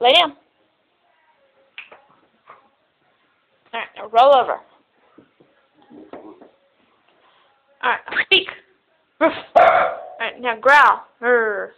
lay down. Alright, now roll over. Alright, squeak. speak. Alright, now growl. Urgh.